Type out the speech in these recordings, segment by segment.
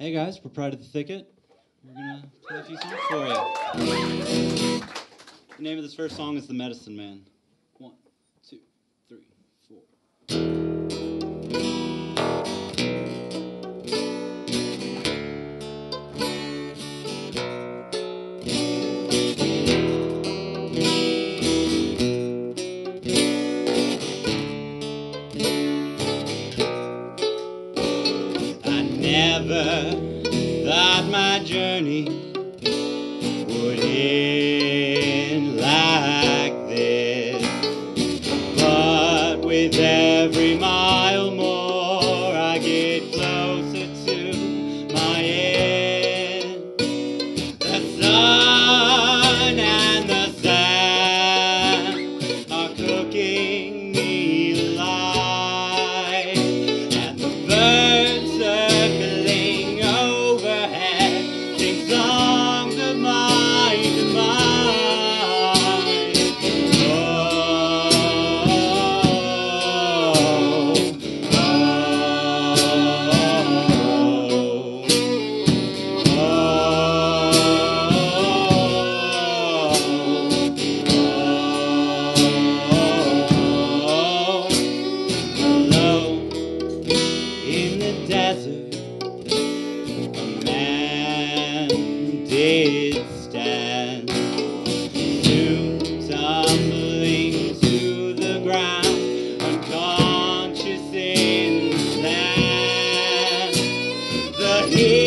Hey guys, we're Pride of the Thicket. We're gonna play a few songs for you. The name of this first song is The Medicine Man. One, two, three, four. journey would end. yeah.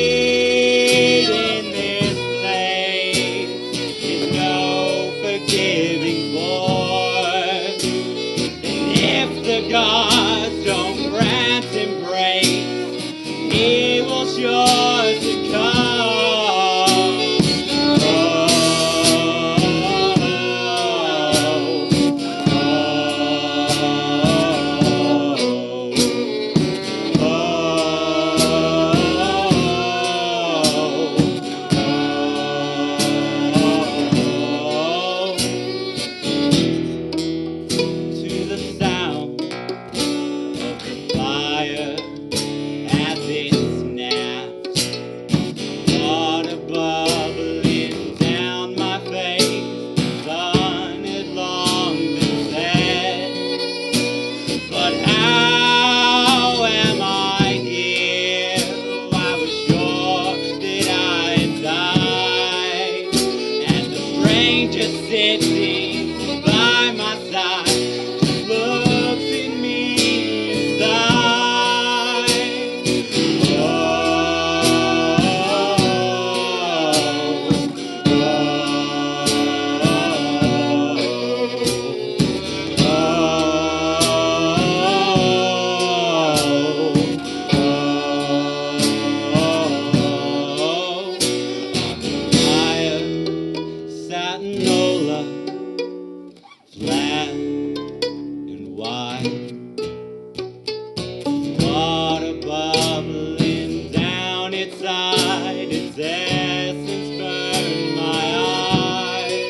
outside, essence burned my eyes.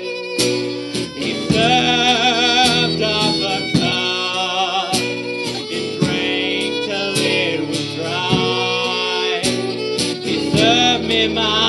He served up a cup, it drank till it was dry. He served me my